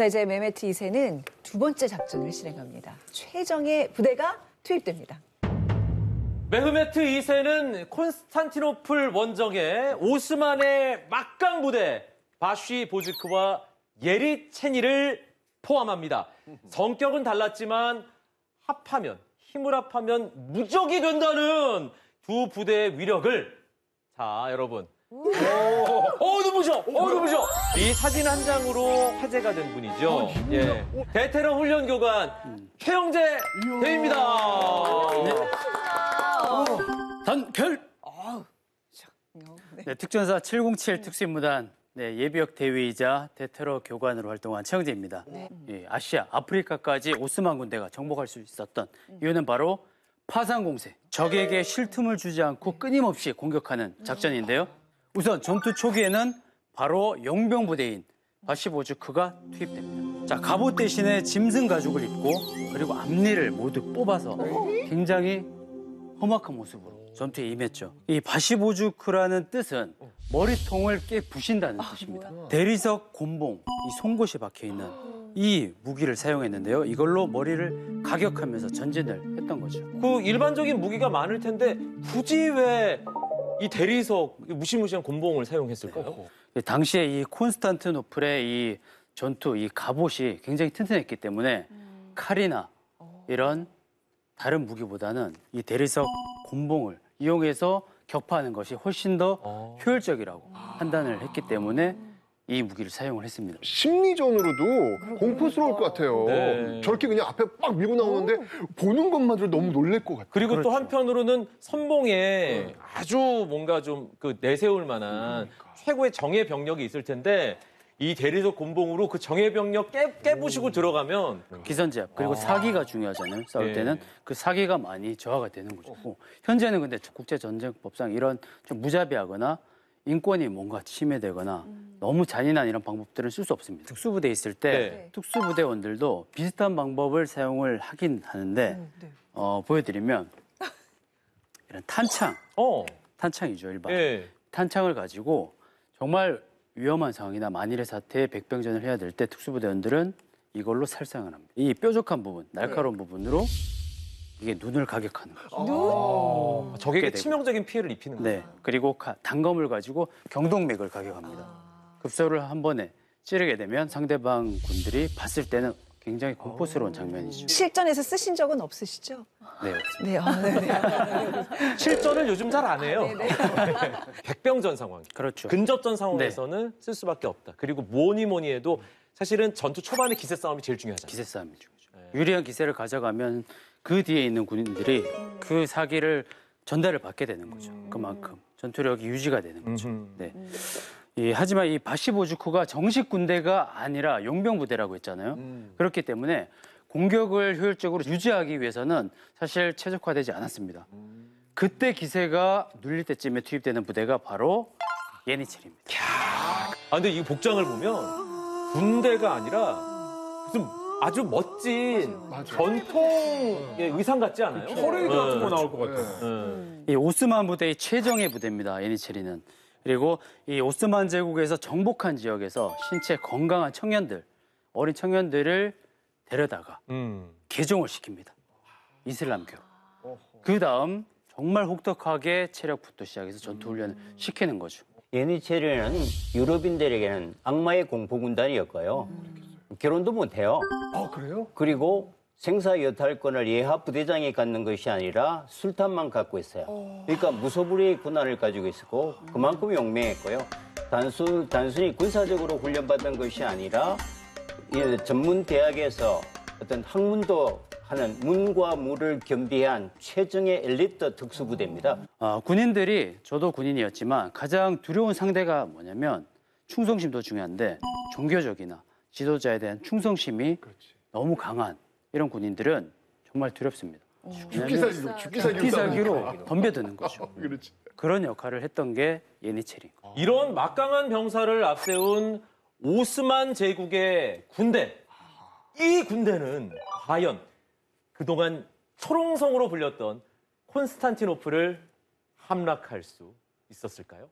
자, 이제 메흐메트 2세는 두 번째 작전을 실행합니다. 최정예 부대가 투입됩니다. 메흐메트 2세는 콘스탄티노플 원정에 오스만의 막강 부대 바쉬 보즈크와 예니체리를 포함합니다. 성격은 달랐지만 합하면 힘을 합하면 무적이 된다는 두 부대의 위력을 자 여러분 어 눈부셔. 어 눈부셔. 이 사진 한 장으로 화제가 된 분이죠. 예. 대테러 훈련 교관 최영재 대입니다. 단결. 네, 특전사 707 특수임무단 네, 예비역 대위이자 대테러 교관으로 활동한 최영재입니다. 예, 아시아, 아프리카까지 오스만 군대가 정복할 수 있었던 이유는 바로 파상 공세, 적에게 쉴 틈을 주지 않고 끊임없이 공격하는 작전인데요. 우선 전투 초기에는 바로 용병 부대인 바시보주크가 투입됩니다. 자, 갑옷 대신에 짐승 가죽을 입고 그리고 앞니를 모두 뽑아서 굉장히 험악한 모습으로 전투에 임했죠. 이 바시보주크라는 뜻은 머리통을 깨 부신다는 뜻입니다. 대리석 곤봉, 이 송곳이 박혀 있는 이 무기를 사용했는데요. 이걸로 머리를 가격하면서 전진을 했던 거죠. 그 일반적인 무기가 많을 텐데 굳이 왜 이 대리석 이 무시무시한 곤봉을 사용했을까요? 당시에 이 콘스탄티노플의 이 전투, 이 갑옷이 굉장히 튼튼했기 때문에 칼이나 이런 다른 무기보다는 이 대리석 곤봉을 이용해서 격파하는 것이 훨씬 더 어. 효율적이라고 판단을 했기 때문에 이 무기를 사용을 했습니다. 심리전으로도 공포스러울 것 같아요. 네. 저렇게 그냥 앞에 빡 밀고 나오는데 보는 것만으로 너무 놀랄 것 같아요. 그리고 또 그렇죠. 한편으로는 선봉에 아주 뭔가 좀 그 내세울 만한 최고의 정예 병력이 있을 텐데 이 대리석 곤봉으로 그 정예 병력 깨, 깨부시고 들어가면 기선제압 그리고 사기가 중요하잖아요. 싸울 예. 때는 그 사기가 많이 저하가 되는 거죠. 뭐 현재는 근데 국제 전쟁법상 이런 좀 무자비하거나 인권이 뭔가 침해되거나 너무 잔인한 이런 방법들은 쓸 수 없습니다. 특수부대에 있을 때 네. 특수부대원들도 비슷한 방법을 사용을 하긴 하는데 어, 보여드리면 이런 탄창, 어, 탄창이죠 일반. 예. 탄창을 가지고 정말 위험한 상황이나 만일의 사태에 백병전을 해야 될 때 특수부대원들은 이걸로 살상을 합니다. 이 뾰족한 부분, 날카로운 부분으로 이게 눈을 가격하는 거죠. 적에게 되고. 치명적인 피해를 입히는 거예요. 네, 그리고 가- 단검을 가지고 경동맥을 가격합니다. 급소를 한 번에 찌르게 되면 상대방 군들이 봤을 때는 굉장히 공포스러운 장면이죠. 실전에서 쓰신 적은 없으시죠? 네, 네, 어, 네, 네. 실전을 요즘 잘 안 해요. 백병전 상황, 그렇죠. 근접전 상황에서는 쓸 수밖에 없다. 그리고 뭐니 뭐니 해도 사실은 전투 초반에 기세 싸움이 제일 중요하잖아요. 기세 싸움이 중요하죠. 유리한 기세를 가져가면 그 뒤에 있는 군인들이 그 사기를 전달을 받게 되는 거죠. 그만큼 전투력이 유지가 되는 거죠. 네. 이, 하지만 이 바시보주크가 정식 군대가 아니라 용병 부대라고 했잖아요. 그렇기 때문에 공격을 효율적으로 유지하기 위해서는 사실 최적화되지 않았습니다. 그때 기세가 눌릴 때쯤에 투입되는 부대가 바로 예니첼입니다. 아 근데 이 복장을 보면 군대가 아니라 무슨 아주 멋진 전통의 의상 같지 않아요? 퍼레이드 같은 거 네. 나올 것 같아. 네. 이 오스만 부대의 최정예 부대입니다. 예니체리는. 그리고 이 오스만 제국에서 정복한 지역에서 신체 건강한 청년들, 어린 청년들을 데려다가 음. 개종을 시킵니다. 이슬람교로. 그 다음 정말 혹독하게 체력부터 시작해서 전투 훈련을 시키는 거죠. 예니체르는 유럽인들에게는 악마의 공포군단이었고요. 결혼도 못해요. 아 그래요? 그리고 생사 여탈권을 예하 부대장이 갖는 것이 아니라 술탄만 갖고 있어요. 그러니까 무소불위의 군한을 가지고 있었고 그만큼 용맹했고요. 단순 단순히 군사적으로 훈련받은 것이 아니라 이 전문 대학에서 어떤 학문도 하는 문과 무를 겸비한 최정의 엘리트 특수부대입니다. 아, 군인들이 저도 군인이었지만 가장 두려운 상대가 뭐냐면 충성심도 중요한데 종교적이나 지도자에 대한 충성심이 너무 강한 이런 군인들은 정말 두렵습니다. 죽기 살기로 죽기 살기로 죽기 싸우니까. 살기로 덤벼드는 거죠. 그렇지. 그런 역할을 했던 게 예니체리. 이런 막강한 병사를 앞세운 오스만 제국의 군대. 이 군대는 과연 그동안 초롱성으로 불렸던 콘스탄티노플을 함락할 수 있었을까요?